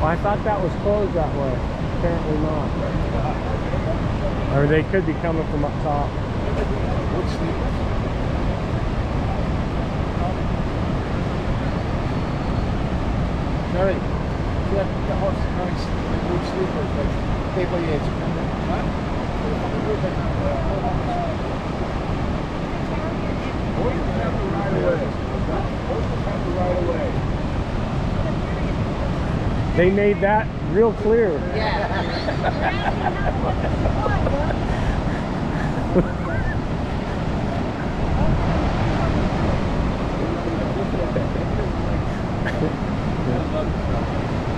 Oh, I thought that was closed that way. Apparently not. Or they could be coming from up top. Sleepers. Jerry, see that the horse is nice, the wood sleepers, like table yates. What? Horses They made that real clear. Yeah.